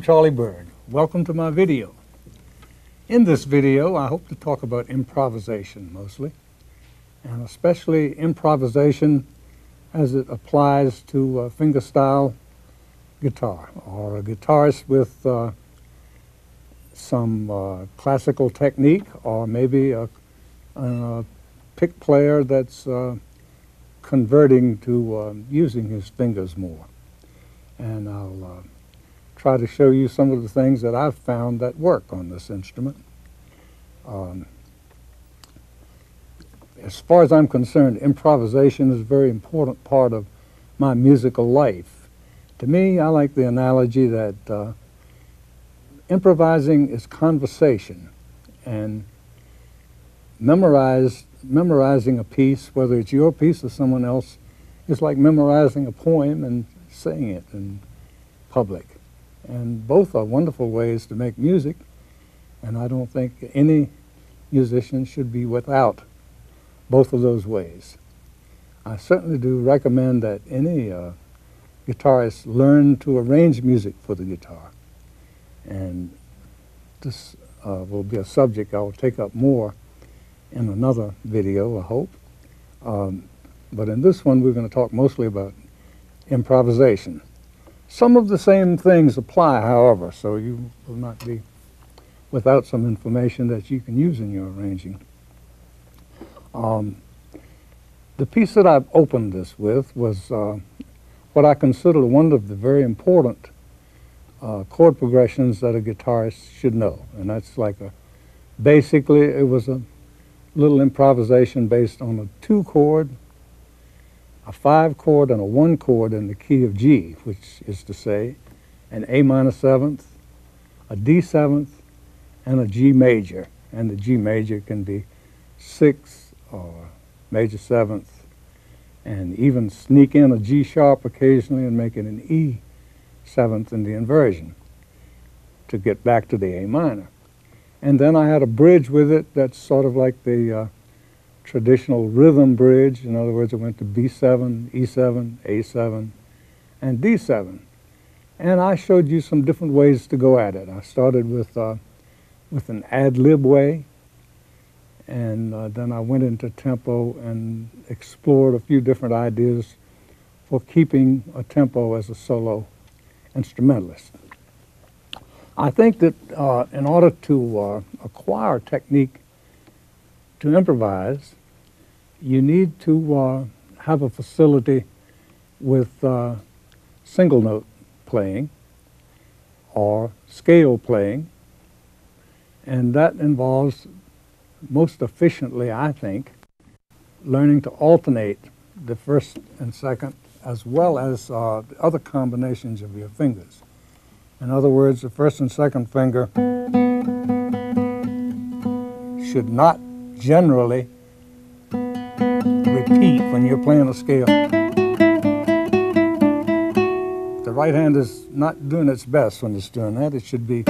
I'm Charlie Byrd. Welcome to my video. In this video, I hope to talk about improvisation mostly, and especially improvisation as it applies to fingerstyle guitar or a guitarist with uh, some uh, classical technique or maybe a, a pick player that's uh, converting to um, using his fingers more. And I'll uh, try to show you some of the things that I've found that work on this instrument. Um, as far as I'm concerned, improvisation is a very important part of my musical life. To me, I like the analogy that uh, improvising is conversation, and memorize, memorizing a piece, whether it's your piece or someone else, is like memorizing a poem and saying it in public. And both are wonderful ways to make music, and I don't think any musician should be without both of those ways. I certainly do recommend that any uh, guitarist learn to arrange music for the guitar. And this uh, will be a subject I will take up more in another video, I hope. Um, but in this one, we're going to talk mostly about improvisation. Some of the same things apply, however, so you will not be without some information that you can use in your arranging. Um, the piece that I've opened this with was uh, what I consider one of the very important uh, chord progressions that a guitarist should know. And that's like a, basically it was a little improvisation based on a two chord a five chord and a one chord in the key of G, which is to say an A minor seventh, a D seventh, and a G major. And the G major can be sixth or major seventh, and even sneak in a G sharp occasionally and make it an E seventh in the inversion to get back to the A minor. And then I had a bridge with it that's sort of like the uh, traditional rhythm bridge. In other words, it went to B7, E7, A7, and D7. And I showed you some different ways to go at it. I started with, uh, with an ad-lib way, and uh, then I went into tempo and explored a few different ideas for keeping a tempo as a solo instrumentalist. I think that uh, in order to uh, acquire technique to improvise, you need to uh, have a facility with uh, single note playing or scale playing, and that involves most efficiently, I think, learning to alternate the first and second as well as uh, the other combinations of your fingers. In other words, the first and second finger should not generally repeat when you're playing a scale. The right hand is not doing its best when it's doing that. It should be.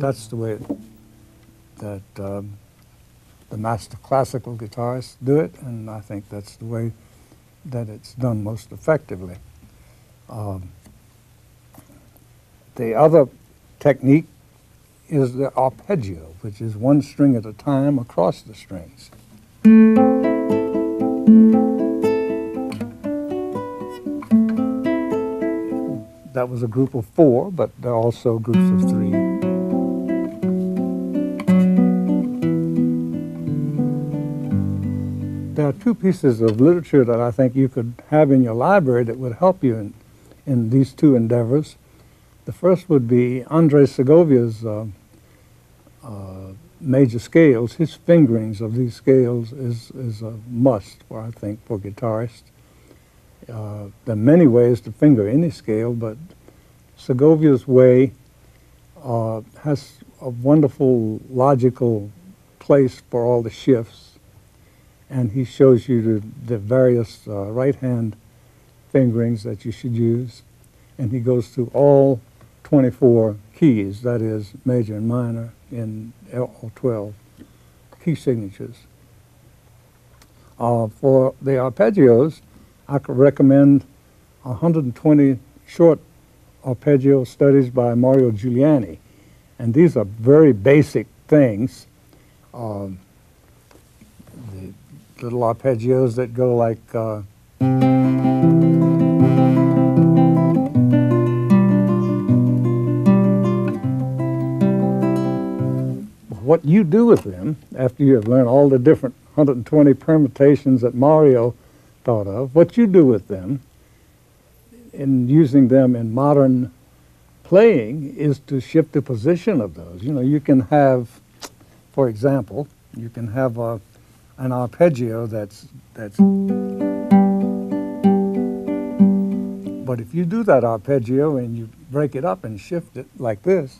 That's the way that um, the master classical guitarists do it, and I think that's the way that it's done most effectively. Um, the other technique is the arpeggio, which is one string at a time across the strings. That was a group of four, but there are also groups of three. There are two pieces of literature that I think you could have in your library that would help you in, in these two endeavors. The first would be Andres Segovia's uh, uh, major scales. His fingerings of these scales is, is a must, for, I think, for guitarists. Uh, there are many ways to finger any scale, but Segovia's way uh, has a wonderful logical place for all the shifts, and he shows you the, the various uh, right-hand fingerings that you should use, and he goes through all 24 keys, that is major and minor in all 12 key signatures. Uh, for the arpeggios, I could recommend 120 short arpeggio studies by Mario Giuliani. And these are very basic things. Um, the little arpeggios that go like uh, what you do with them after you have learned all the different 120 permutations that Mario thought of, what you do with them in using them in modern playing is to shift the position of those. You know, you can have, for example, you can have a, an arpeggio that's that's. But if you do that arpeggio and you break it up and shift it like this.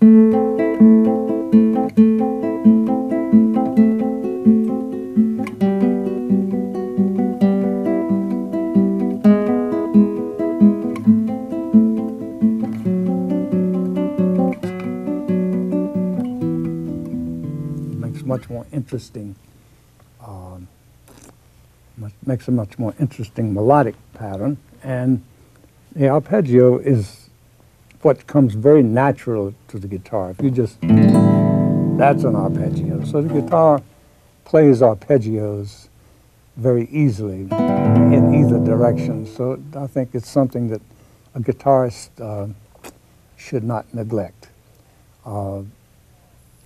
Much more interesting, um, makes a much more interesting melodic pattern. And the arpeggio is what comes very natural to the guitar. If you just, that's an arpeggio. So the guitar plays arpeggios very easily in either direction. So I think it's something that a guitarist uh, should not neglect. Uh,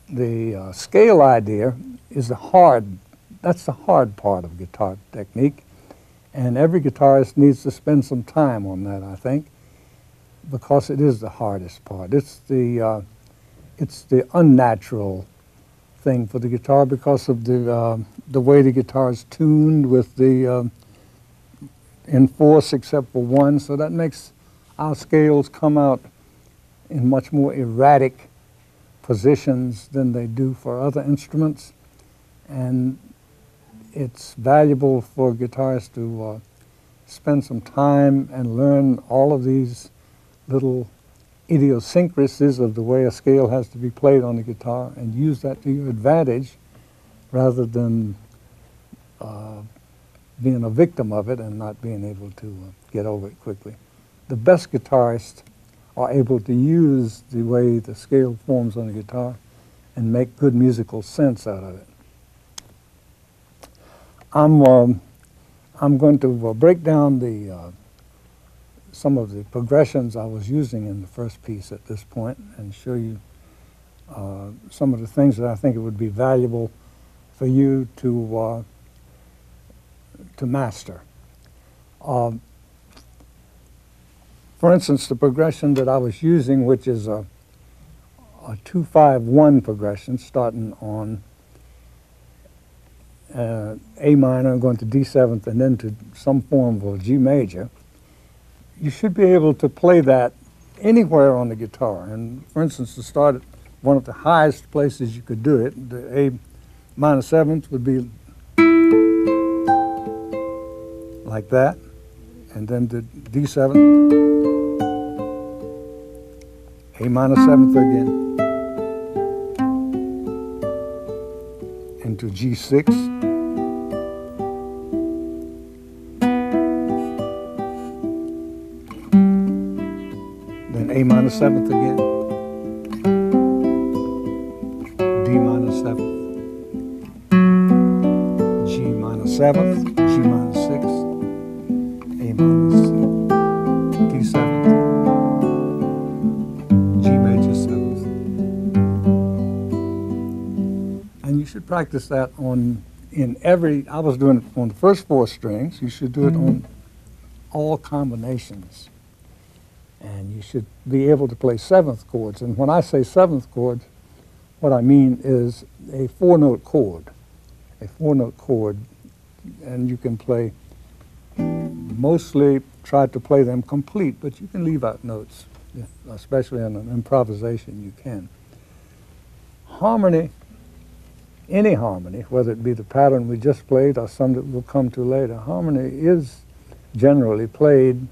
the uh, scale idea is the hard, that's the hard part of guitar technique. And every guitarist needs to spend some time on that, I think, because it is the hardest part. It's the, uh, it's the unnatural thing for the guitar because of the, uh, the way the guitar is tuned with the, uh, in fourths except for one. So that makes our scales come out in much more erratic positions than they do for other instruments. And it's valuable for guitarists to uh, spend some time and learn all of these little idiosyncrasies of the way a scale has to be played on the guitar and use that to your advantage rather than uh, being a victim of it and not being able to uh, get over it quickly. The best guitarists are able to use the way the scale forms on the guitar and make good musical sense out of it. I'm, um, I'm going to uh, break down the, uh, some of the progressions I was using in the first piece at this point and show you uh, some of the things that I think it would be valuable for you to, uh, to master. Um, for instance, the progression that I was using, which is a, a 2-5-1 progression starting on uh, A minor, going to D7th, and then to some form of G major, you should be able to play that anywhere on the guitar. And for instance, to start at one of the highest places you could do it, the A minor 7th would be like that, and then the D7, A minor seventh again, into G6, then A minor seventh again, D minor seventh, G minor seventh, practice that on in every. I was doing it on the first four strings. You should do it on mm-hmm. all combinations, and you should be able to play seventh chords. And when I say seventh chords, what I mean is a four-note chord, a four-note chord, and you can play. Mostly try to play them complete, but you can leave out notes, especially in an improvisation. You can. Harmony any harmony, whether it be the pattern we just played or some that we'll come to later, harmony is generally played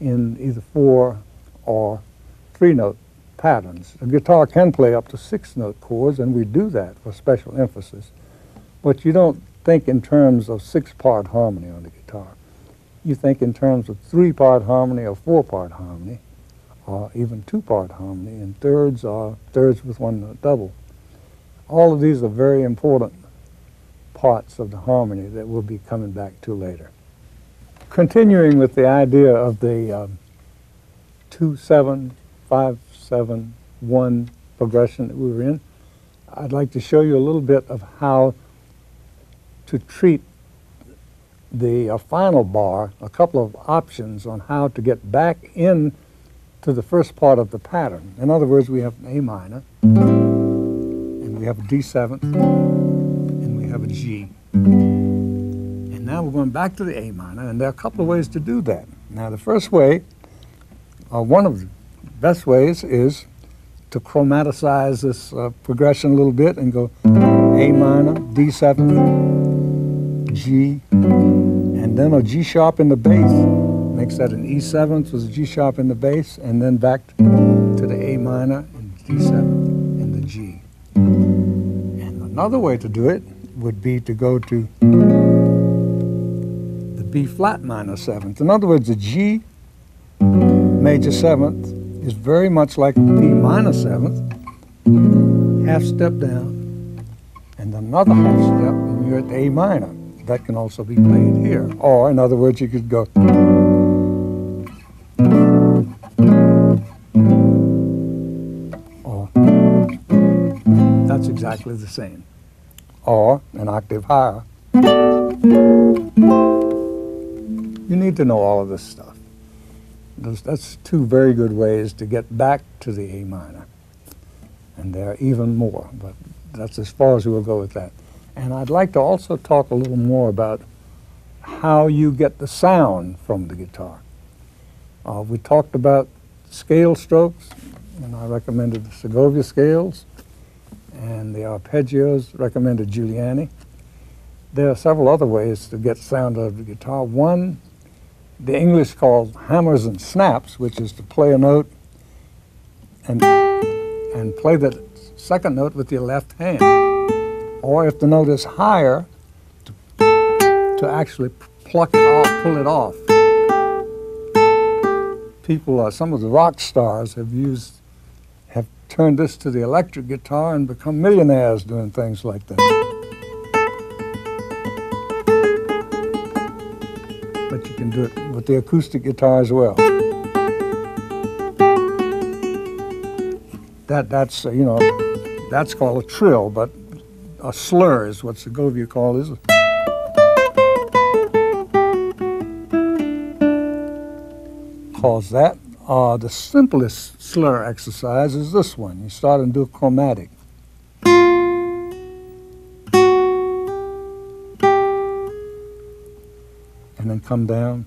in either four or three note patterns. A guitar can play up to six note chords, and we do that for special emphasis. But you don't think in terms of six-part harmony on the guitar. You think in terms of three-part harmony or four-part harmony, or even two-part harmony, and thirds or thirds with one note double. All of these are very important parts of the harmony that we'll be coming back to later. Continuing with the idea of the um, two, seven, five, seven, one progression that we were in, I'd like to show you a little bit of how to treat the uh, final bar, a couple of options on how to get back in to the first part of the pattern. In other words, we have an A minor, have a D7 and we have a G. And now we're going back to the A minor, and there are a couple of ways to do that. Now, the first way, uh, one of the best ways, is to chromaticize this uh, progression a little bit and go A minor, D7, G, and then a G sharp in the bass. Makes that an E7 with a G sharp in the bass, and then back to the A minor and D7 another way to do it would be to go to the B flat minor seventh. In other words, the G major seventh is very much like the B minor seventh, half step down, and another half step, and you're at A minor. That can also be played here. Or, in other words, you could go. Exactly the same. Or, an octave higher. You need to know all of this stuff. That's two very good ways to get back to the A minor. And there are even more, but that's as far as we'll go with that. And I'd like to also talk a little more about how you get the sound from the guitar. Uh, we talked about scale strokes, and I recommended the Segovia scales, and the arpeggios recommended Giuliani. There are several other ways to get sound out of the guitar. One the English call hammers and snaps, which is to play a note and, and play the second note with your left hand. Or if the note is higher, to, to actually pluck it off, pull it off. People, uh, some of the rock stars have used, turned this to the electric guitar and become millionaires doing things like that. but you can do it with the acoustic guitar as well. That, that's, you know, that's called a trill, but a slur is what Segovia calls it. Calls that. Uh, the simplest slur exercise is this one. You start and do a chromatic. and then come down.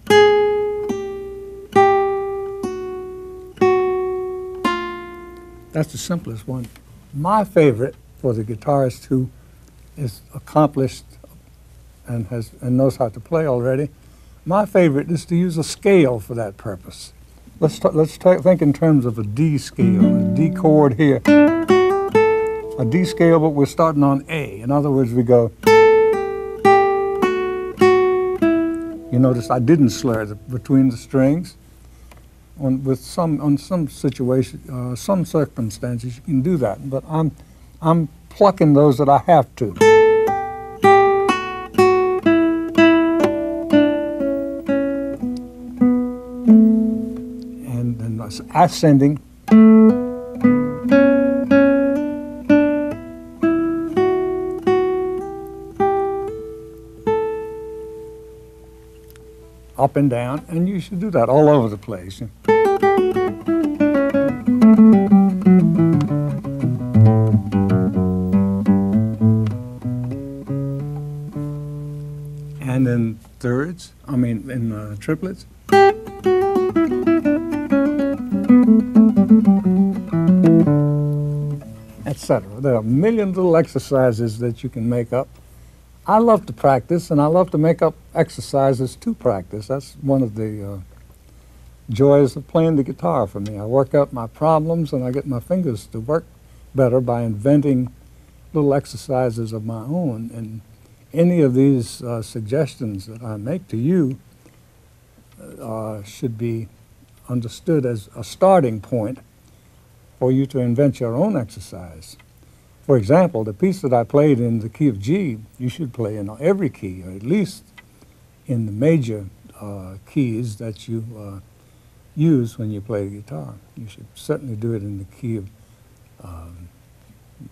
That's the simplest one. My favorite for the guitarist who is accomplished and has and knows how to play already, my favorite is to use a scale for that purpose. Let's t- let's think in terms of a D scale, a D chord here, a D scale, but we're starting on A. In other words, we go. You notice I didn't slur the, between the strings. On, with some, on some situation, uh, some circumstances, you can do that. But I'm, I'm plucking those that I have to. Ascending. up and down, and you should do that all over the place. And in thirds, I mean in uh, triplets. There are a million little exercises that you can make up I love to practice, and I love to make up exercises to practice. That's one of the uh, joys of playing the guitar for me. I work out my problems, and I get my fingers to work better by inventing little exercises of my own. And any of these uh, suggestions that I make to you uh, should be understood as a starting point for you to invent your own exercise. For example, the piece that I played in the key of G, you should play in every key, or at least in the major uh, keys that you uh, use when you play the guitar. You should certainly do it in the key of um,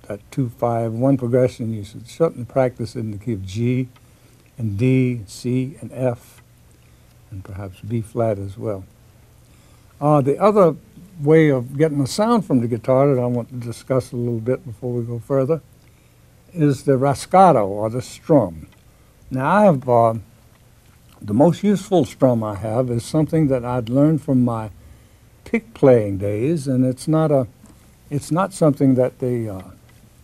that 2 5 1 progression. You should certainly practice it in the key of G and D, C, and F, and perhaps B flat as well. Uh, the other way of getting the sound from the guitar that I want to discuss a little bit before we go further is the rascato or the strum. Now I have uh, the most useful strum I have is something that I'd learned from my pick playing days, and it's not a it's not something that the uh,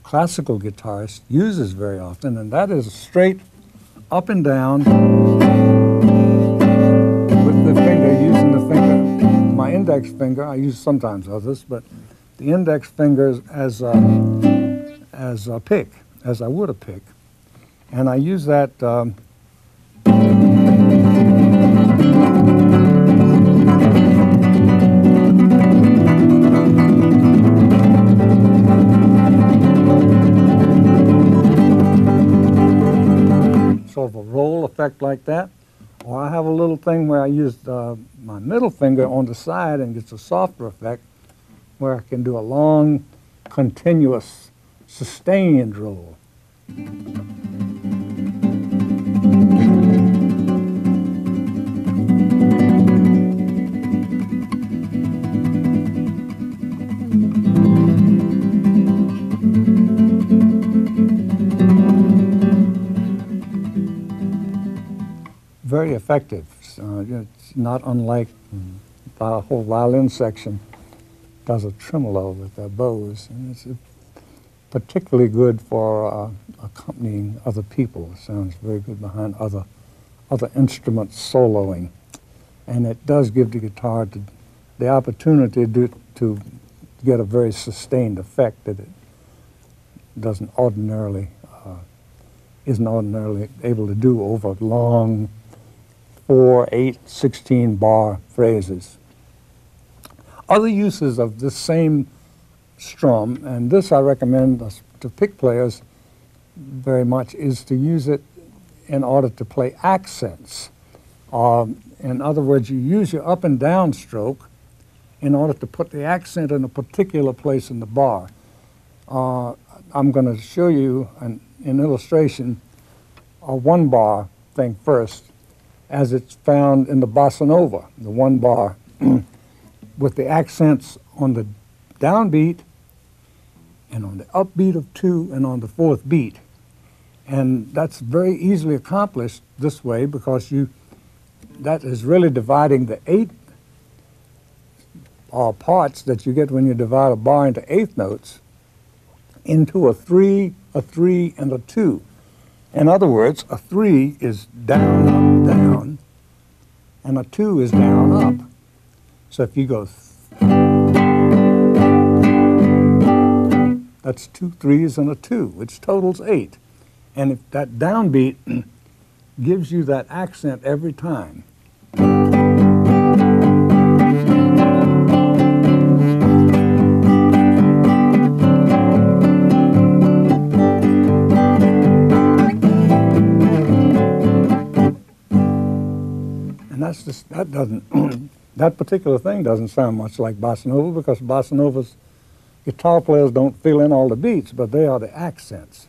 classical guitarist uses very often, and that is straight up and down index finger. I use sometimes others, but the index finger as a, as a pick, as I would a pick, and I use that. Um, sort of a roll effect like that. Or I have a little thing where I use uh, my middle finger on the side and gets a softer effect where I can do a long, continuous, sustained roll. very effective. Uh, not unlike the whole violin section does a tremolo with their bows, and it's particularly good for uh, accompanying other people. It sounds very good behind other other instruments soloing, and it does give the guitar to, the opportunity to, to get a very sustained effect that it doesn't ordinarily uh, isn't ordinarily able to do over long four, eight, 16 bar phrases. Other uses of this same strum, and this I recommend to pick players very much, is to use it in order to play accents. Um, in other words, you use your up and down stroke in order to put the accent in a particular place in the bar. Uh, I'm going to show you an, an illustration, a one bar thing first as it's found in the bossa nova, the one bar, with the accents on the downbeat and on the upbeat of two and on the fourth beat. And that's very easily accomplished this way because you that is really dividing the eight uh, parts that you get when you divide a bar into eighth notes into a three, a three, and a two. In other words, a three is down, down, and a two is down, up. So if you go, that's two threes and a two, which totals eight. And if that downbeat gives you that accent every time. That's just, that doesn't, that particular thing doesn't sound much like bossa nova because bossa nova's guitar players don't fill in all the beats, but they are the accents.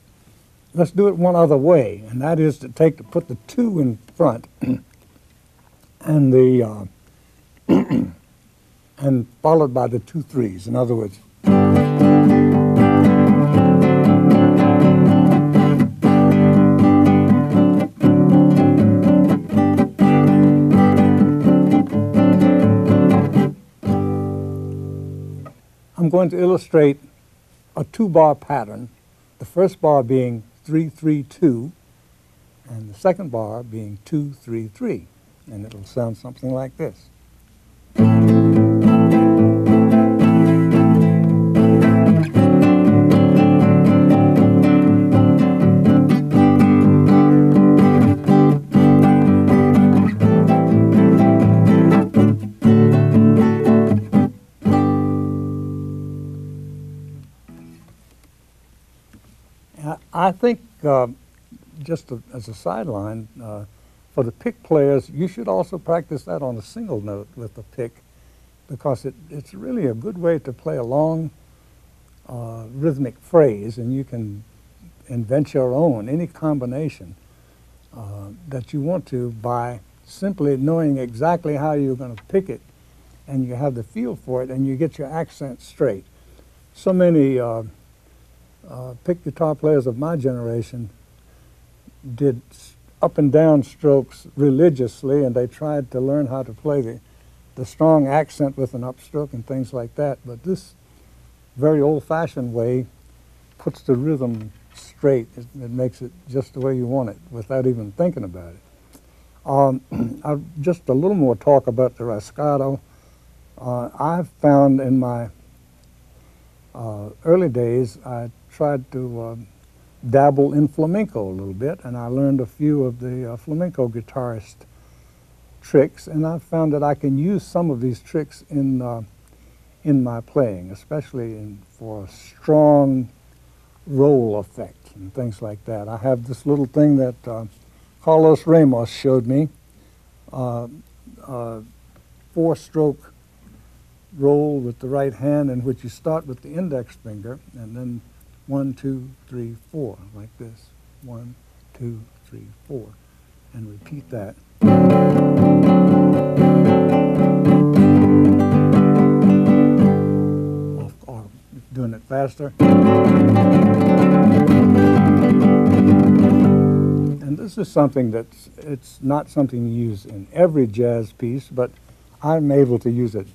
Let's do it one other way, and that is to take to put the two in front and the uh, and followed by the two threes. In other words. Going to illustrate a two-bar pattern, the first bar being 332, and the second bar being 233. And it'll sound something like this. I think, uh, just as a sideline, uh, for the pick players, you should also practice that on a single note with the pick because it, it's really a good way to play a long uh, rhythmic phrase and you can invent your own, any combination uh, that you want to by simply knowing exactly how you're going to pick it and you have the feel for it and you get your accent straight. So many uh, uh, pick guitar players of my generation did up and down strokes religiously and they tried to learn how to play the, the strong accent with an upstroke and things like that. But this very old-fashioned way puts the rhythm straight. It, it, makes it just the way you want it without even thinking about it. Um, just a little more talk about the rascato. Uh, I've found in my uh, early days, I tried to uh, dabble in flamenco a little bit, and I learned a few of the uh, flamenco guitarist tricks, and I found that I can use some of these tricks in uh, in my playing, especially in, for a strong roll effect and things like that. I have this little thing that uh, Carlos Ramos showed me, uh, uh, four-stroke roll with the right hand in which you start with the index finger and then one, two, three, four, like this. One, two, three, four. And repeat that. Or doing it faster. And this is something that's, it's not something you use in every jazz piece, but I'm able to use it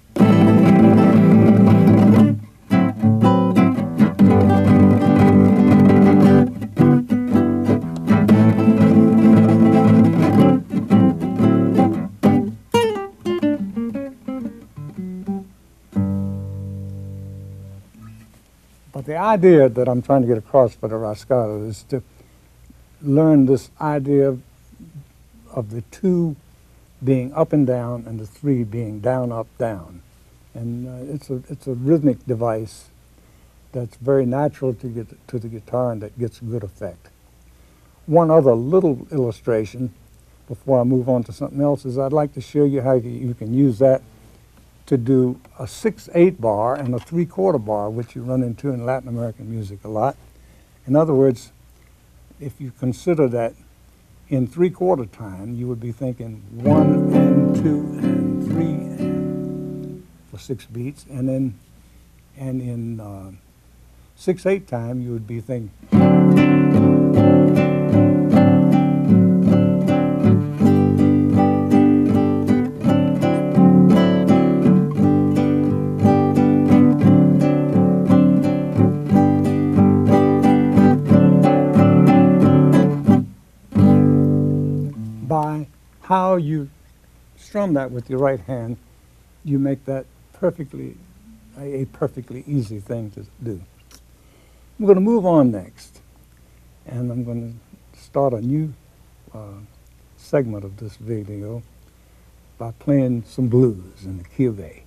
idea that I'm trying to get across for the Rascato is to learn this idea of, of the two being up and down and the three being down, up, down. And uh, it's, a, it's a rhythmic device that's very natural to, get to the guitar and that gets good effect. One other little illustration before I move on to something else is I'd like to show you how you can use that to do a 6-8 bar and a 3 quarter bar, which you run into in Latin American music a lot. In other words, if you consider that in 3 quarter time, you would be thinking 1 and 2 and 3 and for 6 beats, and then and in uh, 6-8 time, you would be thinking how you strum that with your right hand, you make that perfectly, a, perfectly easy thing to do. I'm going to move on next, and I'm going to start a new uh, segment of this video by playing some blues in the key of A.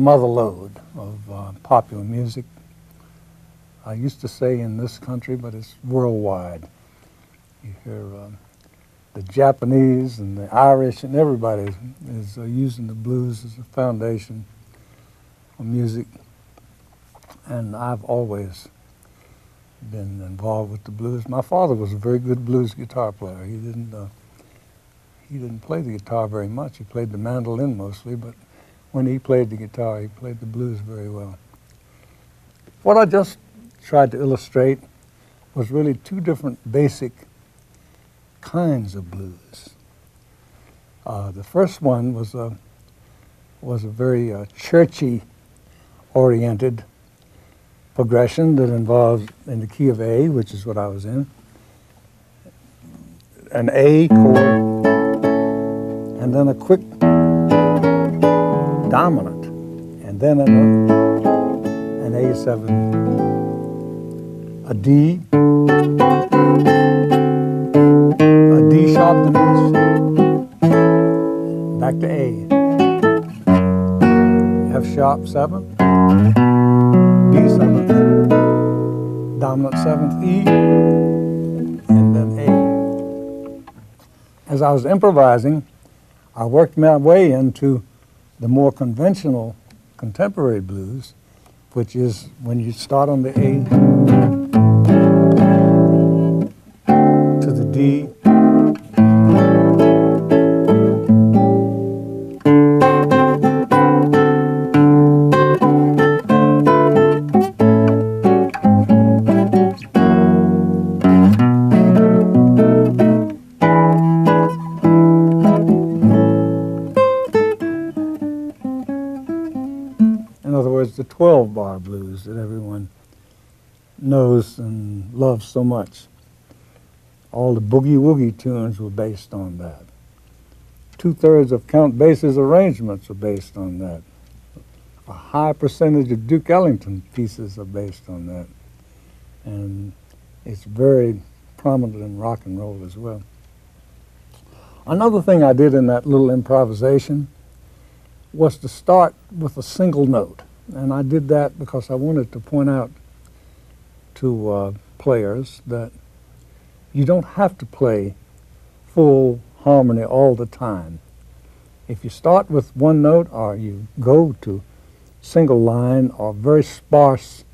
mother lode of uh, popular music. I used to say in this country, but it's worldwide. You hear um, the Japanese and the Irish and everybody is uh, using the blues as a foundation of music. And I've always been involved with the blues. My father was a very good blues guitar player. He didn't uh, he didn't play the guitar very much. He played the mandolin mostly, but when he played the guitar, he played the blues very well. What I just tried to illustrate was really two different basic kinds of blues. Uh, the first one was a was a very uh, churchy oriented progression that involves in the key of A, which is what I was in, an A chord, and then a quick dominant, and then an, an A7, a D, a D sharp diminished, back to A, F sharp 7, D 7, dominant 7th E, and then A. As I was improvising, I worked my way into the more conventional contemporary blues, which is when you start on the A to the D. blues that everyone knows and loves so much. All the boogie woogie tunes were based on that. Two thirds of Count Basie's arrangements are based on that. A high percentage of Duke Ellington pieces are based on that. And it's very prominent in rock and roll as well. Another thing I did in that little improvisation was to start with a single note. And I did that because I wanted to point out to uh, players that you don't have to play full harmony all the time. If you start with one note or you go to single line or very sparse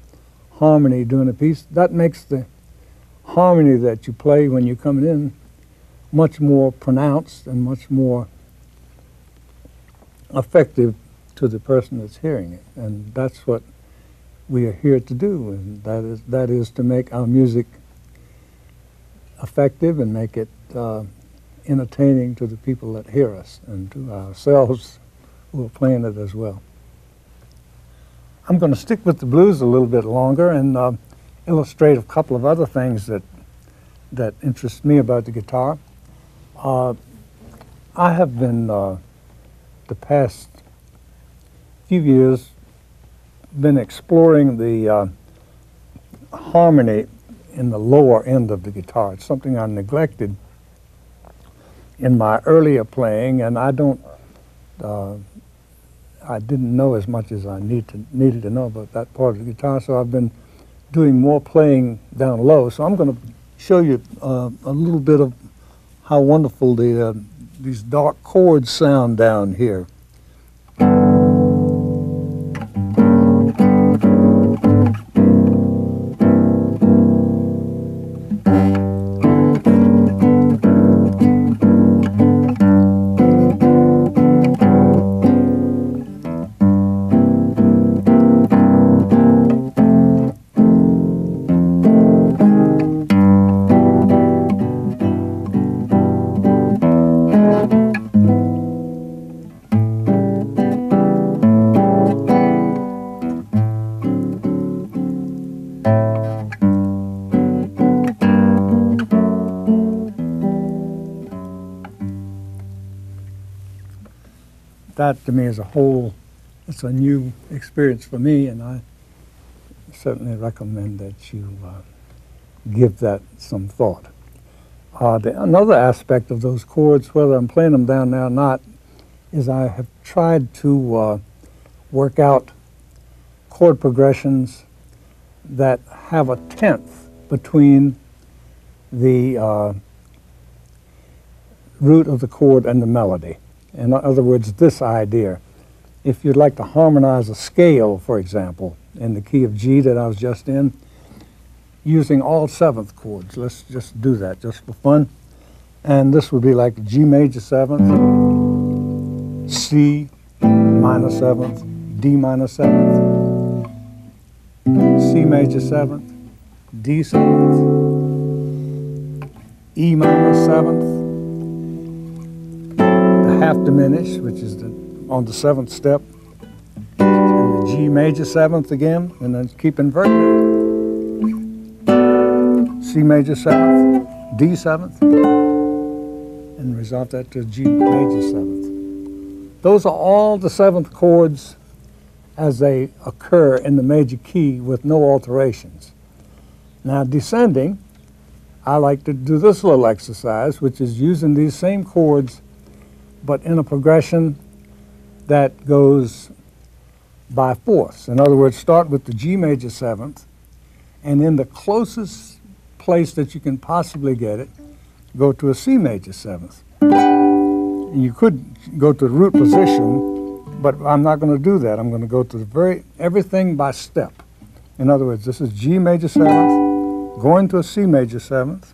harmony during a piece, that makes the harmony that you play when you're coming in much more pronounced and much more effective to the person that's hearing it. And that's what we are here to do, and that is, that is to make our music effective and make it uh, entertaining to the people that hear us and to ourselves who are playing it as well. I'm going to stick with the blues a little bit longer and uh, illustrate a couple of other things that that interest me about the guitar. Uh, I have been uh, the past few years been exploring the uh, harmony in the lower end of the guitar. It's something I neglected in my earlier playing, and I don't, uh, I didn't know as much as I need to, needed to know about that part of the guitar, so I've been doing more playing down low. So I'm going to show you uh, a little bit of how wonderful the, uh, these dark chords sound down here. To me as a whole, it's a new experience for me, and I certainly recommend that you uh, give that some thought. Uh, the, another aspect of those chords, whether I'm playing them down there or not, is I have tried to uh, work out chord progressions that have a tenth between the uh, root of the chord and the melody. In other words, this idea. If you'd like to harmonize a scale, for example, in the key of G that I was just in, using all seventh chords. Let's just do that just for fun. And this would be like G major seventh, C minor seventh, D minor seventh, C major seventh, D seventh, E minor seventh, half diminished, which is the, on the seventh step, and the G major seventh again, and then keep inverting C major seventh, D seventh, and resolve that to G major seventh. Those are all the seventh chords as they occur in the major key with no alterations. Now descending, I like to do this little exercise, which is using these same chords, but in a progression that goes by fourths. In other words, start with the G major seventh, and in the closest place that you can possibly get it, go to a C major seventh. You could go to the root position, but I'm not going to do that. I'm going to go to the very, everything by step. In other words, this is G major seventh, going to a C major seventh,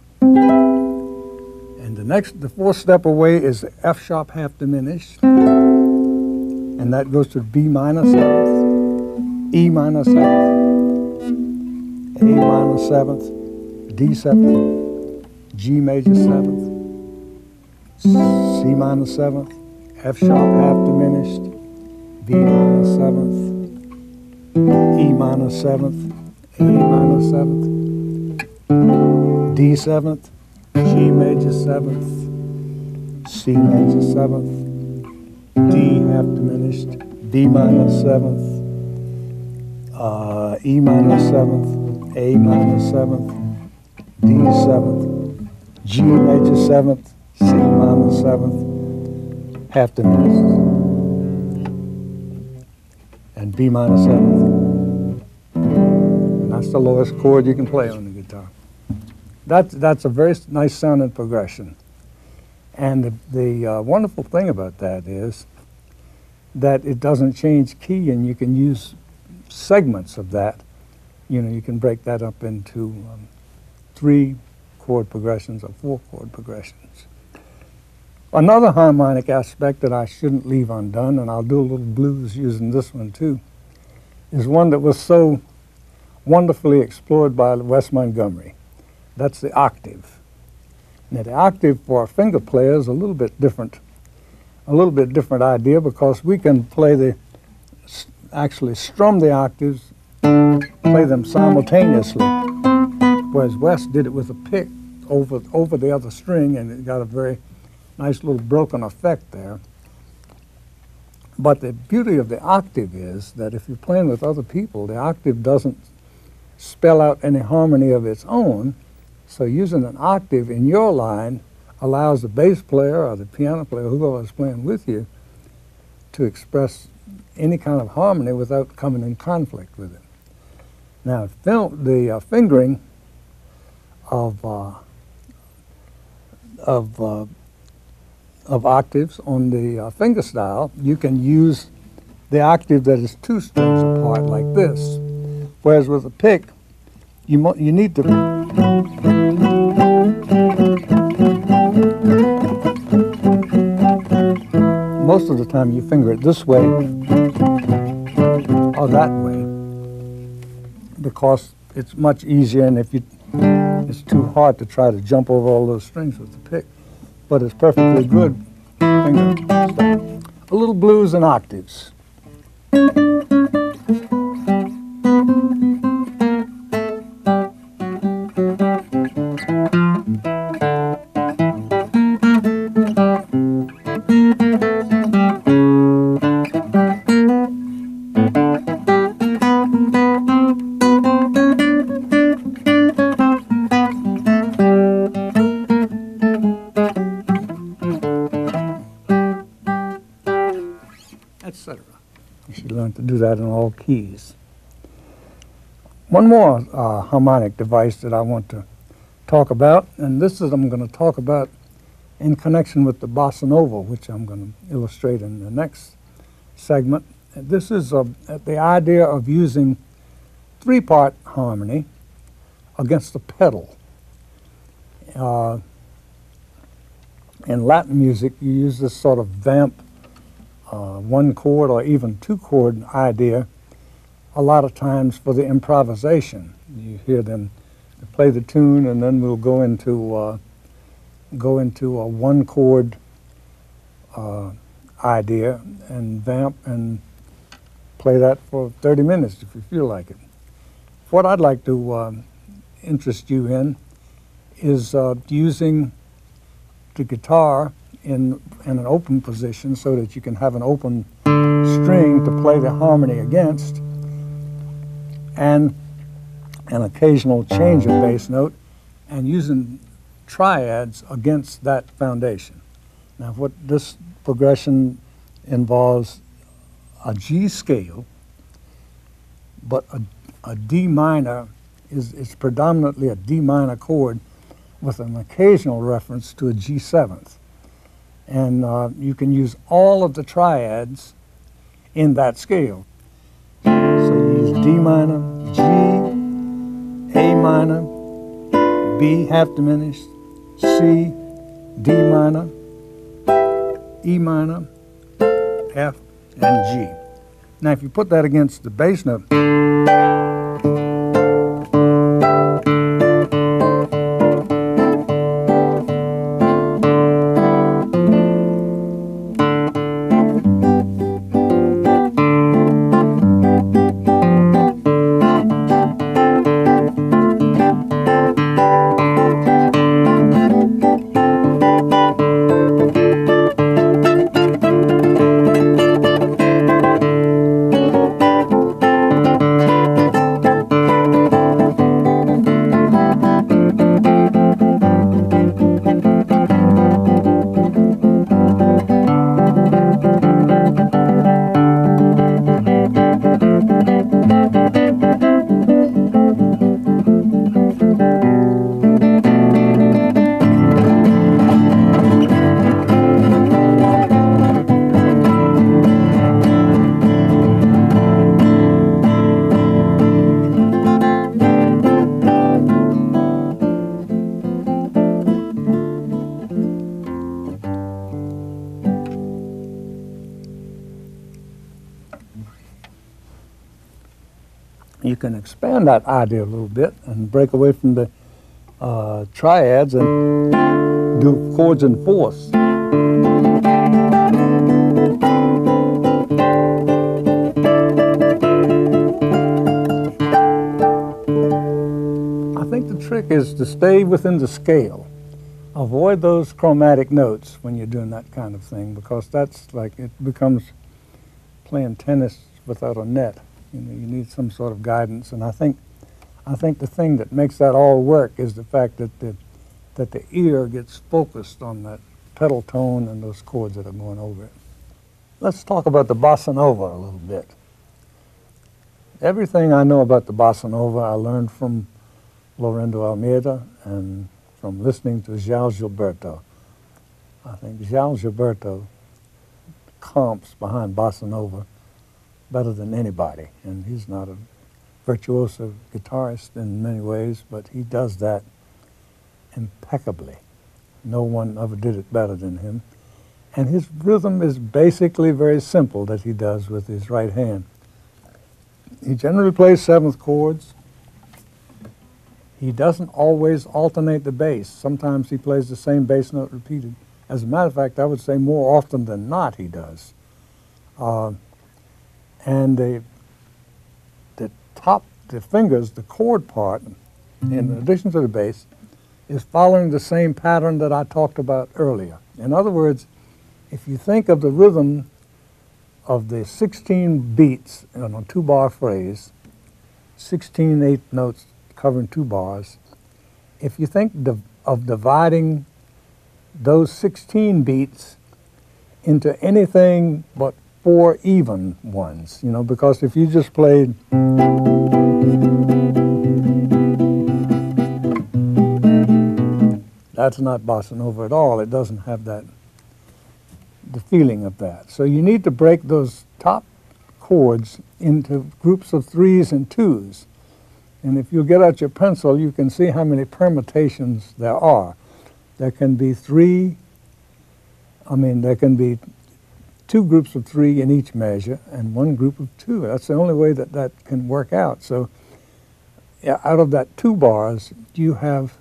and the next, the fourth step away is F sharp half diminished, and that goes to B minor seventh, E minor seventh, A minor seventh, D seventh, G major seventh, C minor seventh, F sharp half diminished, B minor seventh, E minor seventh, A minor seventh, D seventh, G major seventh, C major seventh, D half diminished, D minor seventh, uh, E minor seventh, A minor seventh, D seventh, G major seventh, C minor seventh, half diminished, and B minor seventh. And that's the lowest chord you can play on the That's, that's a very nice sounding progression. And the, the uh, wonderful thing about that is that it doesn't change key and you can use segments of that. You know, you can break that up into um, three chord progressions or four chord progressions. Another harmonic aspect that I shouldn't leave undone, and I'll do a little blues using this one too, is one that was so wonderfully explored by Wes Montgomery. That's the octave. Now the octave for a finger player is a little bit different, a little bit different idea because we can play the, actually strum the octaves, play them simultaneously, whereas Wes did it with a pick over, over the other string and it got a very nice little broken effect there. But the beauty of the octave is that if you're playing with other people, the octave doesn't spell out any harmony of its own. So using an octave in your line allows the bass player or the piano player, whoever is playing with you, to express any kind of harmony without coming in conflict with it. Now, the uh, fingering of uh, of uh, of octaves on the uh, fingerstyle, you can use the octave that is two strings apart like this. Whereas with a pick, you, you need to most of the time you finger it this way or that way because it's much easier and if you it's too hard to try to jump over all those strings with the pick but it's perfectly good finger stuff. A little blues and octaves. To do that in all keys. One more uh, harmonic device that I want to talk about, and this is I'm going to talk about in connection with the bossa nova, which I'm going to illustrate in the next segment. This is uh, the idea of using three-part harmony against the pedal. Uh, in Latin music, you use this sort of vamp, uh, one chord or even two chord idea a lot of times for the improvisation. You hear them play the tune and then we'll go into uh, go into a one chord uh, idea and vamp and play that for 30 minutes if you feel like it. What I'd like to um, interest you in is uh, using the guitar in, in an open position so that you can have an open string to play the harmony against and an occasional change of bass note and using triads against that foundation. Now what this progression involves a G scale, but a, a D minor is, is predominantly a D minor chord with an occasional reference to a G seventh. And uh, you can use all of the triads in that scale. So you use D minor, G, A minor, B half diminished, C, D minor, E minor, F, and G. Now if you put that against the bass note, that idea a little bit and break away from the uh, triads and do chords in fourths. I think the trick is to stay within the scale. Avoid those chromatic notes when you're doing that kind of thing because that's like it becomes playing tennis without a net. You know, you need some sort of guidance, and I think, I think the thing that makes that all work is the fact that the, that the ear gets focused on that pedal tone and those chords that are going over it. Let's talk about the bossa nova a little bit. Everything I know about the bossa nova I learned from Laurindo Almeida and from listening to João Gilberto. I think João Gilberto comps behind bossa nova better than anybody. And he's not a virtuoso guitarist in many ways, but he does that impeccably. No one ever did it better than him. And his rhythm is basically very simple that he does with his right hand. He generally plays seventh chords. He doesn't always alternate the bass. Sometimes he plays the same bass note repeated. As a matter of fact, I would say more often than not he does. Uh, and the, the top, the fingers, the chord part, in addition to the bass, is following the same pattern that I talked about earlier. In other words, if you think of the rhythm of the 16 beats in a two-bar phrase, 16 eighth notes covering two bars, if you think of dividing those 16 beats into anything but four even ones, you know, because if you just played that's not bossa nova at all. It doesn't have that the feeling of that. So you need to break those top chords into groups of threes and twos. And if you get out your pencil, you can see how many permutations there are. There can be three, I mean, there can be two groups of three in each measure and one group of two. That's the only way that that can work out. So out of that two bars, you have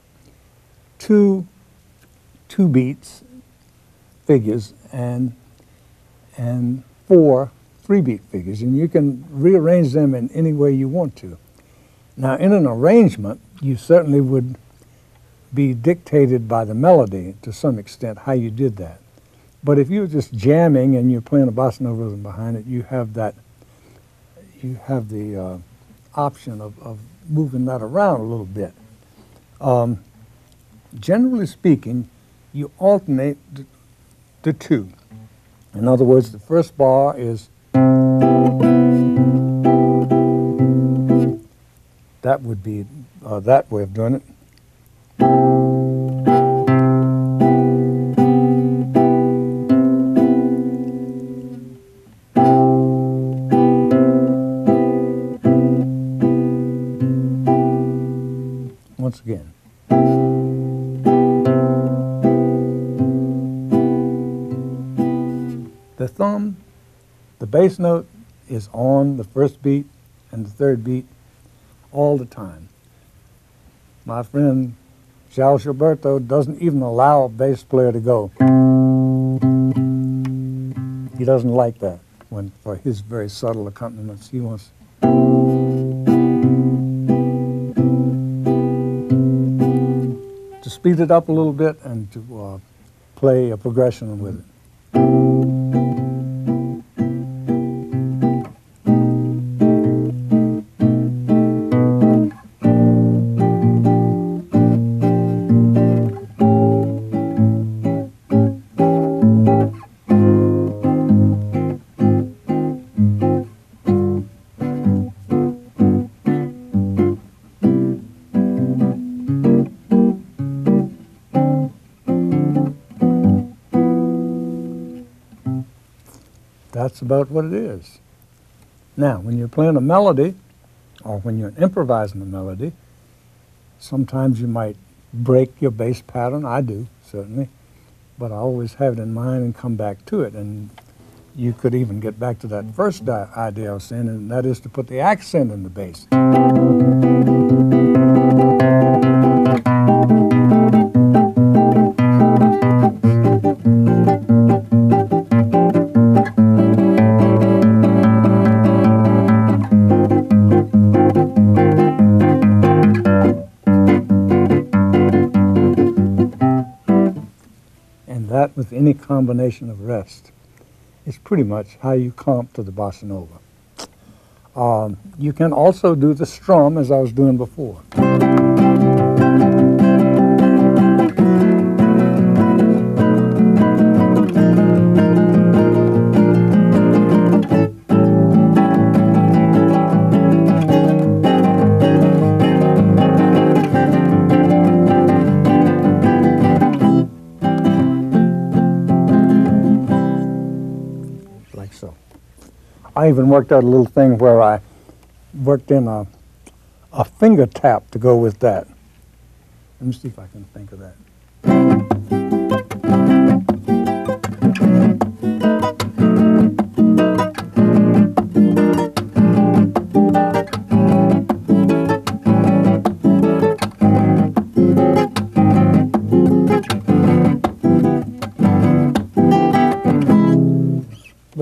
two two beats figures and and four three beat figures, and you can rearrange them in any way you want to. Now, in an arrangement, you certainly would be dictated by the melody to some extent how you did that. But if you're just jamming and you're playing a bossa nova rhythm behind it, you have that, you have the uh, option of, of moving that around a little bit. Um, generally speaking, you alternate the, the two. In other words, the first bar is that would be uh, that way of doing it. Again. The thumb, the bass note is on the first beat and the third beat all the time. My friend Charles Gilberto doesn't even allow a bass player to go. He doesn't like that when for his very subtle accompaniments. He wants speed it up a little bit and to uh, play a progression with it. About what it is. Now, when you're playing a melody, or when you're improvising a melody, sometimes you might break your bass pattern. I do, certainly. But I always have it in mind and come back to it. And you could even get back to that first idea I was saying, and that is to put the accent in the bass. Combination of rest is pretty much how you comp to the bossa nova. Um, you can also do the strum as I was doing before. I even worked out a little thing where I worked in a, a finger tap to go with that. Let me see if I can think of that.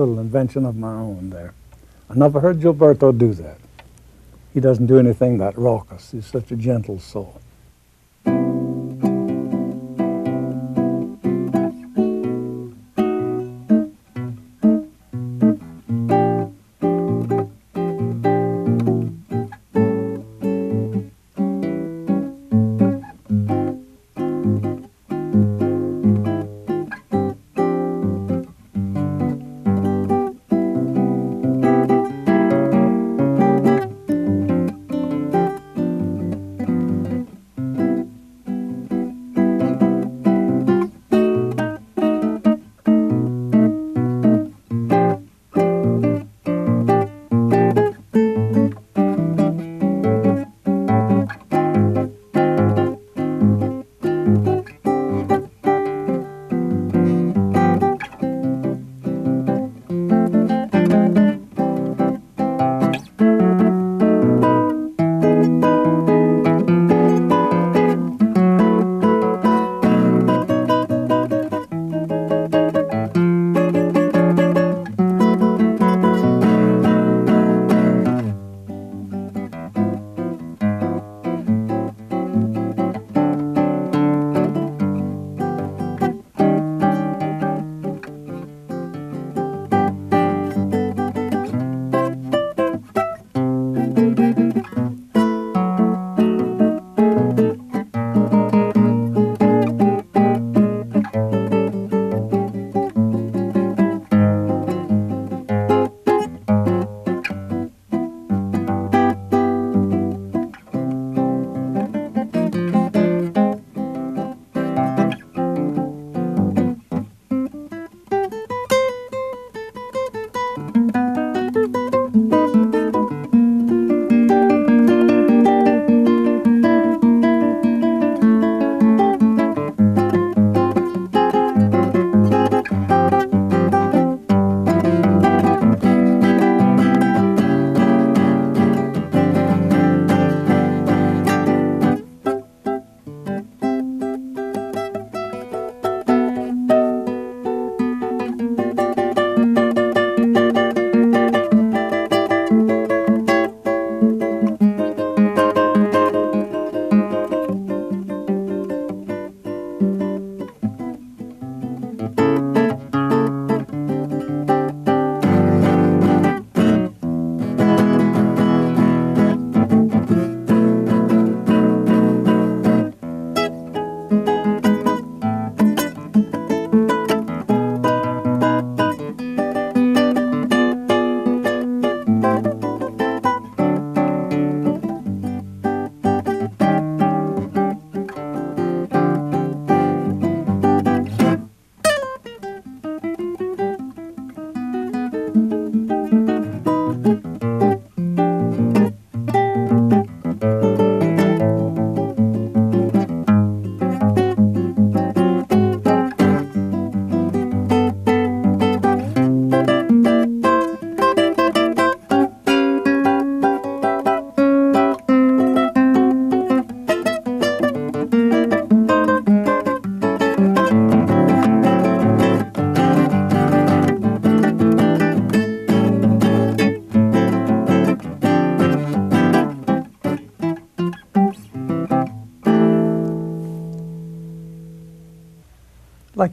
Little invention of my own there. I never heard Gilberto do that. He doesn't do anything that raucous. He's such a gentle soul.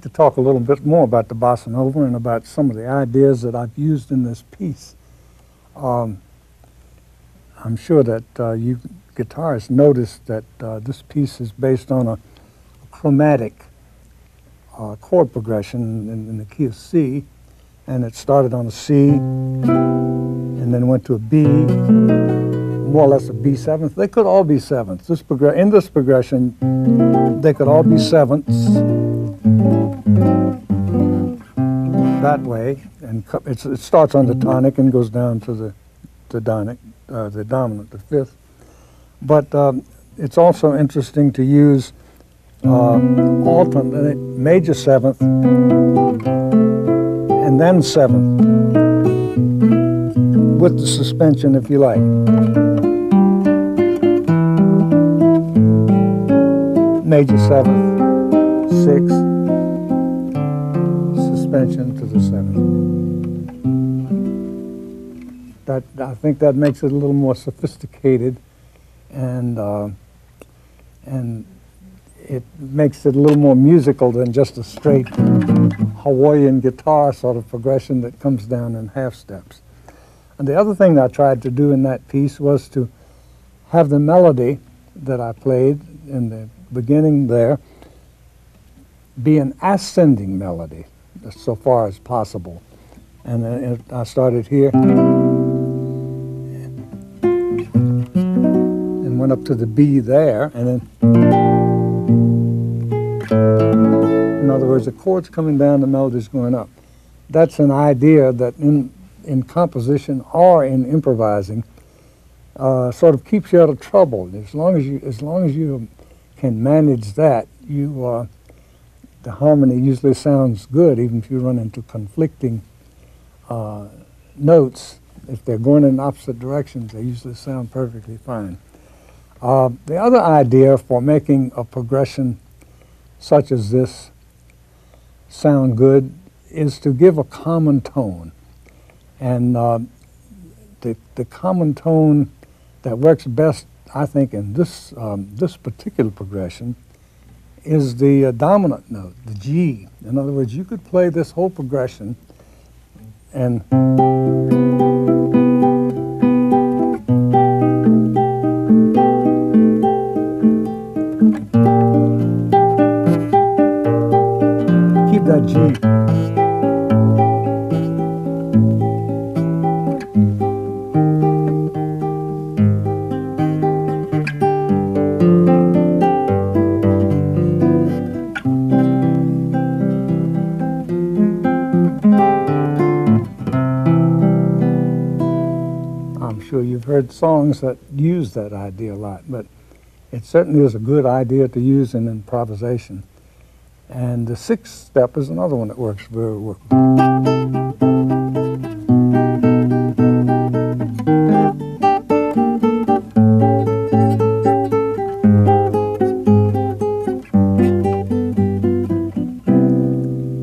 To talk a little bit more about the bossa nova and about some of the ideas that I've used in this piece. Um, I'm sure that uh, you guitarists noticed that uh, this piece is based on a chromatic uh, chord progression in, in, the key of C, and it started on a C, and then went to a B, more or less a B seventh. They could all be sevenths. This in this progression, they could all be sevenths that way, and it starts on the tonic and goes down to the the donic, uh, the dominant, the fifth. But um, it's also interesting to use uh, alternate major seventh and then seventh with the suspension, if you like. Major seventh, sixth, suspension to the seventh that I think that makes it a little more sophisticated, and uh, and it makes it a little more musical than just a straight Hawaiian guitar sort of progression that comes down in half steps. And the other thing that I tried to do in that piece was to have the melody that I played in the beginning there be an ascending melody so far as possible. And then I started here. And went up to the B there, and then, in other words, the chord's coming down, the melody's going up. That's an idea that in, in composition or in improvising uh, sort of keeps you out of trouble. As long as you, as long as you can manage that, you, uh, the harmony usually sounds good, even if you run into conflicting uh, notes. If they're going in opposite directions, they usually sound perfectly fine. Uh, the other idea for making a progression such as this sound good is to give a common tone. And uh, the, the common tone that works best, I think, in this, um, this particular progression is the uh, dominant note, the G. In other words, you could play this whole progression and keep that G. I'm sure you've heard songs that use that idea a lot, but it certainly is a good idea to use in improvisation. And the sixth step is another one that works very well.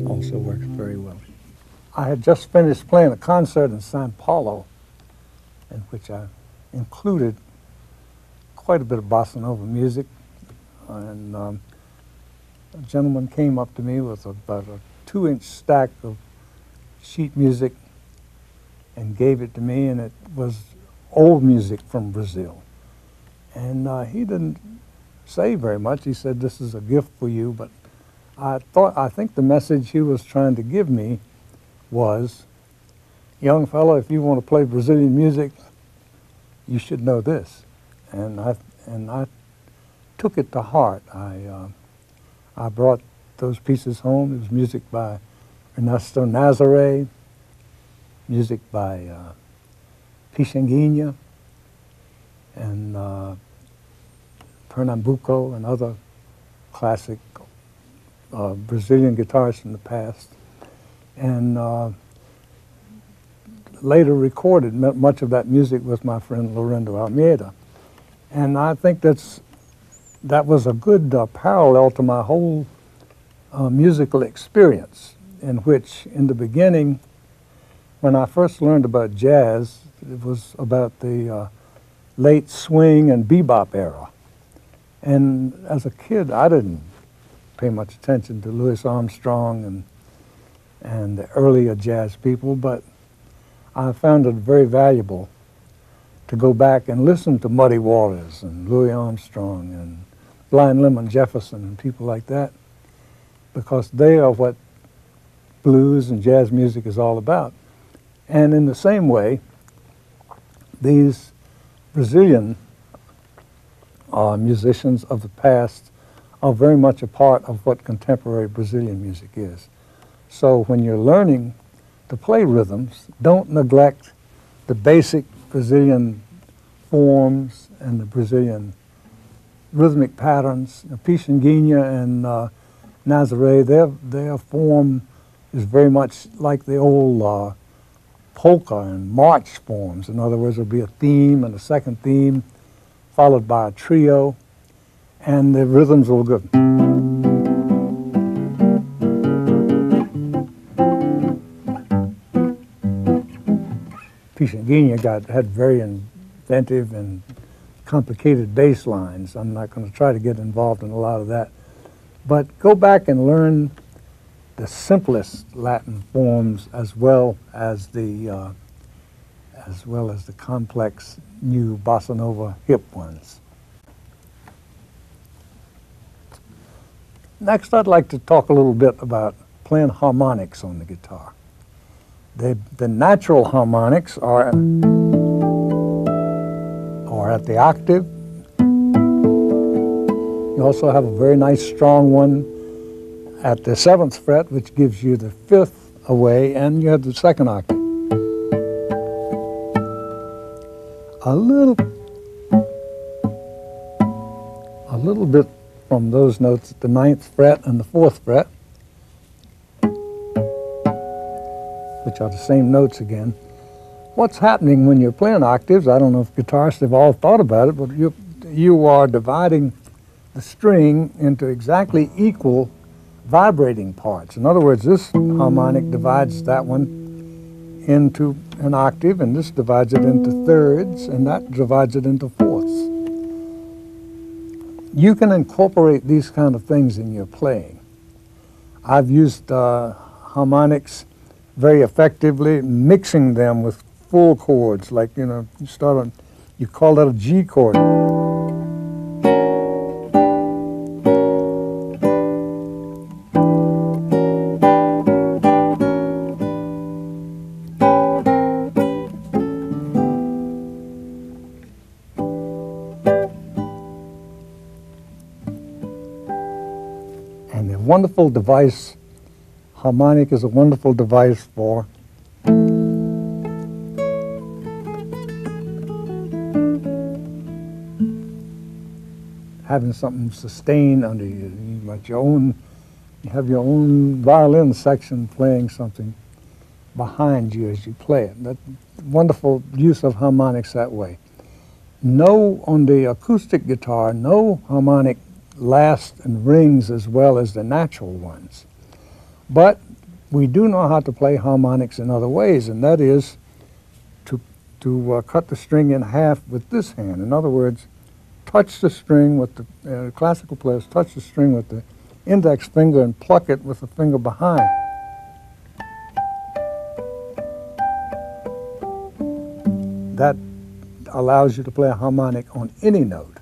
Also works very well. I had just finished playing a concert in Sao Paulo in which I included quite a bit of bossa nova music and um, a gentleman came up to me with about a two-inch stack of sheet music and gave it to me, and it was old music from Brazil. And uh, he didn't say very much. He said, "This is a gift for you." But I thought, I think the message he was trying to give me was, "Young fellow, if you want to play Brazilian music, you should know this." And I and I took it to heart. I uh, I brought those pieces home. It was music by Ernesto Nazare, music by uh, and uh, Pernambuco and other classic uh, Brazilian guitarists from the past. And uh, later recorded much of that music with my friend Laurindo Almeida. And I think that's that was a good uh, parallel to my whole uh, musical experience, in which, in the beginning, when I first learned about jazz, it was about the uh, late swing and bebop era. And as a kid, I didn't pay much attention to Louis Armstrong and and the earlier jazz people, but I found it very valuable to go back and listen to Muddy Waters and Louis Armstrong and Blind Lemon Jefferson and people like that, because they are what blues and jazz music is all about. And in the same way, these Brazilian uh, musicians of the past are very much a part of what contemporary Brazilian music is. So when you're learning to play rhythms, don't neglect the basic Brazilian forms and the Brazilian rhythmic patterns. Pixinguinha and uh, Nazaré, their, their form is very much like the old uh, polka and march forms. In other words, there'll be a theme and a second theme, followed by a trio, and the rhythms will go. Pixinguinha got had very inventive and complicated bass lines. I'm not going to try to get involved in a lot of that. But go back and learn the simplest Latin forms as well as the uh, as well as the complex new bossa nova hip ones. Next, I'd like to talk a little bit about playing harmonics on the guitar. The, the natural harmonics are, are at the octave. You also have a very nice strong one at the seventh fret, which gives you the fifth away, and you have the second octave. A little, a little bit from those notes at the ninth fret and the fourth fret, which are the same notes again. What's happening when you're playing octaves, I don't know if guitarists have all thought about it, but you, you are dividing the string into exactly equal vibrating parts. In other words, this harmonic divides that one into an octave, and this divides it into thirds, and that divides it into fourths. You can incorporate these kind of things in your playing. I've used uh, harmonics very effectively, mixing them with full chords, like, you know, you start on, you call that a G chord. And the wonderful device. Harmonic is a wonderful device for having something sustained under you. You your own, you have your own violin section playing something behind you as you play it. That wonderful use of harmonics that way. No, on the acoustic guitar, no harmonic lasts and rings as well as the natural ones. But we do know how to play harmonics in other ways, and that is to, to uh, cut the string in half with this hand. In other words, touch the string with the uh, classical players touch the string with the index finger and pluck it with the finger behind. That allows you to play a harmonic on any note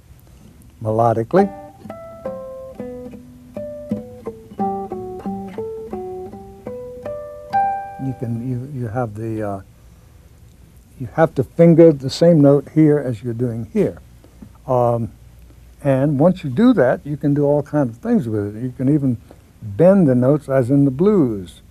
melodically can you, you have the uh, you have to finger the same note here as you're doing here. Um, and once you do that, you can do all kinds of things with it. You can even bend the notes as in the blues.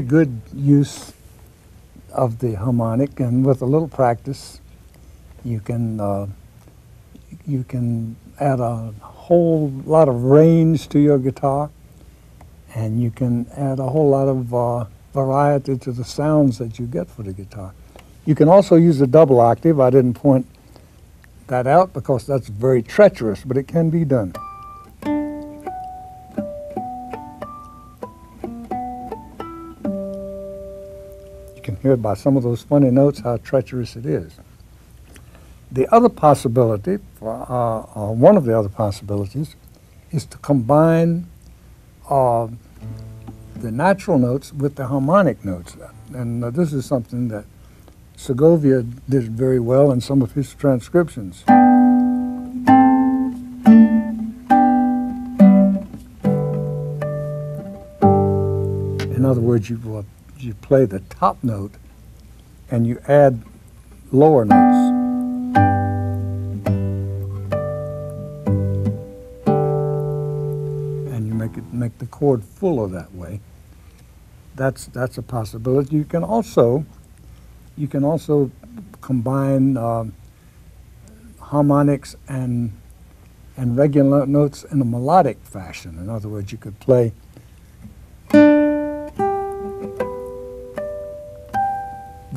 Very good use of the harmonic, and with a little practice, you can uh, you can add a whole lot of range to your guitar, and you can add a whole lot of uh, variety to the sounds that you get for the guitar. You can also use a double octave. I didn't point that out because that's very treacherous, but it can be done. By some of those funny notes how treacherous it is. The other possibility, uh, uh, one of the other possibilities, is to combine uh, the natural notes with the harmonic notes. And uh, this is something that Segovia did very well in some of his transcriptions. In other words, you, uh, you play the top note and you add lower notes. And you make it make the chord fuller that way. That's that's a possibility. You can also you can also combine uh, harmonics and and regular notes in a melodic fashion. In other words, you could play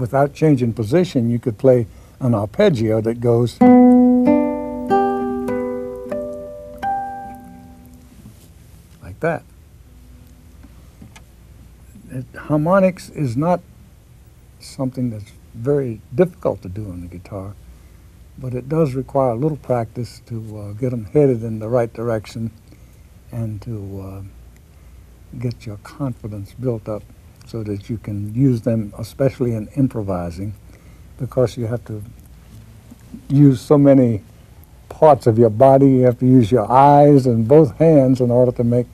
without changing position. You could play an arpeggio that goes. like that. It, harmonics is not something that's very difficult to do on the guitar, but it does require a little practice to uh, get them headed in the right direction and to uh, get your confidence built up so that you can use them, especially in improvising, because you have to use so many parts of your body. You have to use your eyes and both hands in order to make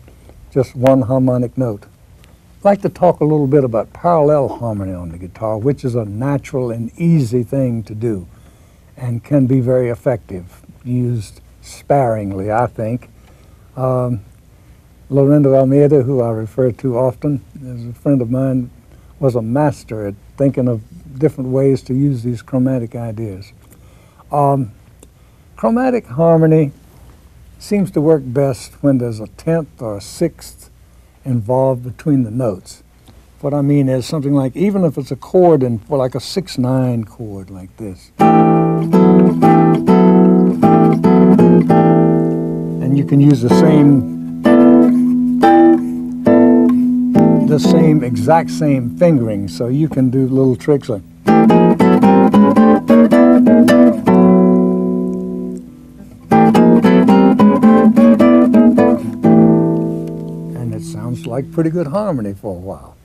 just one harmonic note. I'd like to talk a little bit about parallel harmony on the guitar, which is a natural and easy thing to do and can be very effective, used sparingly, I think. Um, Laurindo Almeida, who I refer to often, is a friend of mine, was a master at thinking of different ways to use these chromatic ideas. Um, chromatic harmony seems to work best when there's a tenth or a sixth involved between the notes. What I mean is something like, even if it's a chord and for like a 6-9 chord like this. And you can use the same, the same, exact same fingering, so you can do little tricks like. And it sounds like pretty good harmony for a while.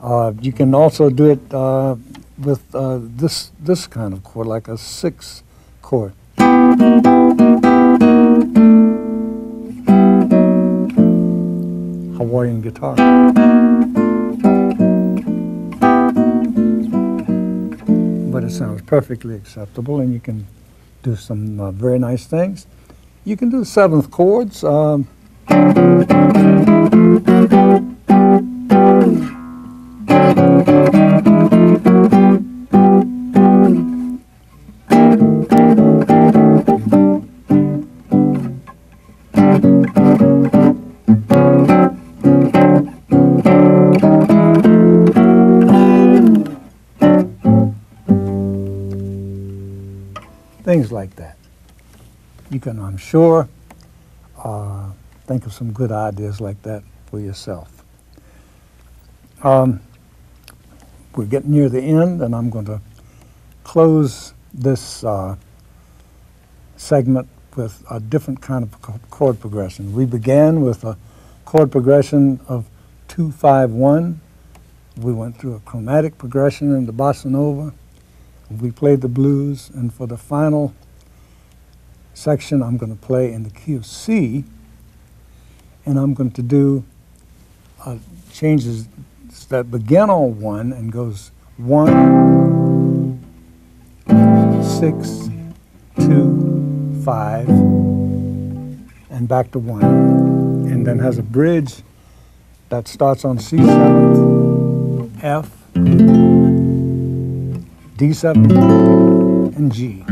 Uh, you can also do it uh, with uh, this this kind of chord, like a six chord. Hawaiian guitar. But it sounds perfectly acceptable, and you can do some uh, very nice things. You can do seventh chords. Um, can, I'm sure, uh, think of some good ideas like that for yourself. Um, we're getting near the end, and I'm going to close this uh, segment with a different kind of chord progression. We began with a chord progression of 2-5-1. We went through a chromatic progression in the bossa nova. We played the blues, and for the final section, I'm going to play in the key of C, and I'm going to do uh, changes that begin on one and goes one, six, two, five, and back to one. And then has a bridge that starts on C7, F, D7, and G.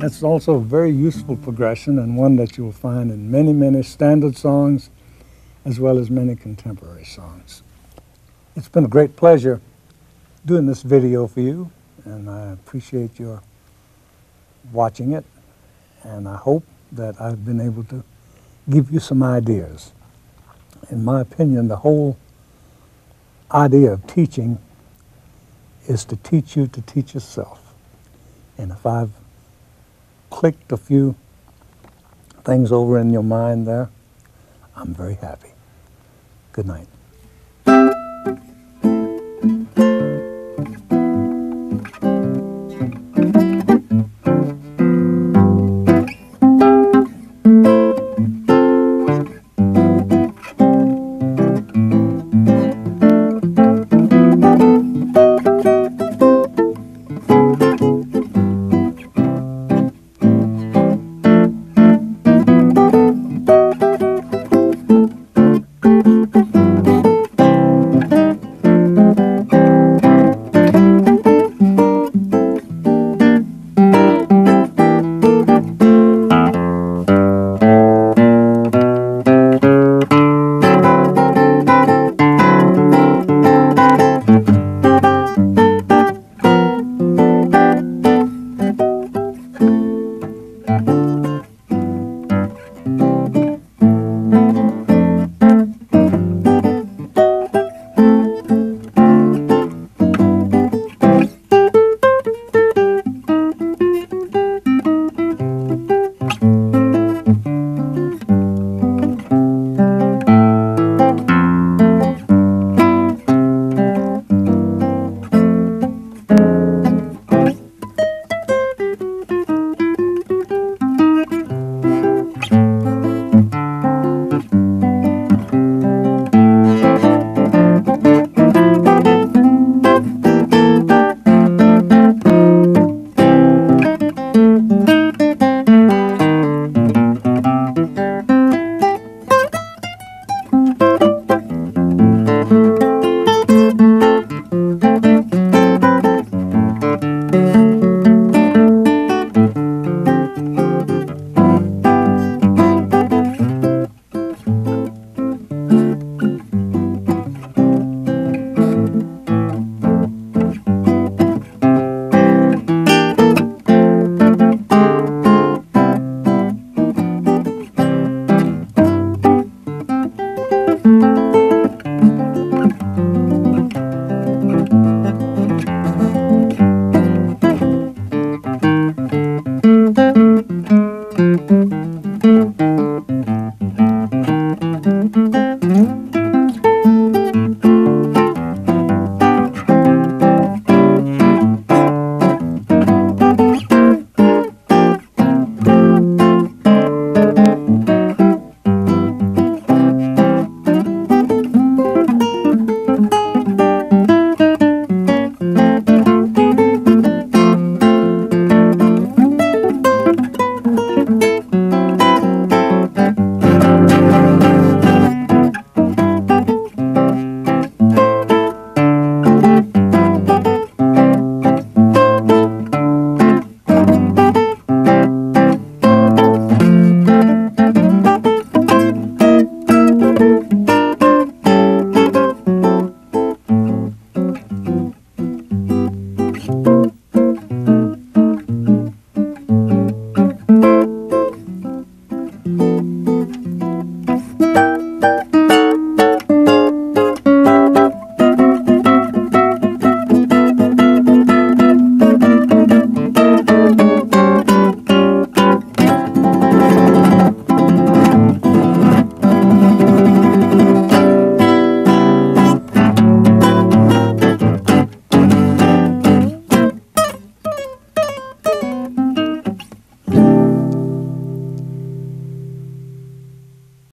That's also a very useful progression and one that you will find in many, many standard songs as well as many contemporary songs. It's been a great pleasure doing this video for you and I appreciate your watching it and I hope that I've been able to give you some ideas. In my opinion, the whole idea of teaching is to teach you to teach yourself. And if I've clicked a few things over in your mind there, I'm very happy. Good night.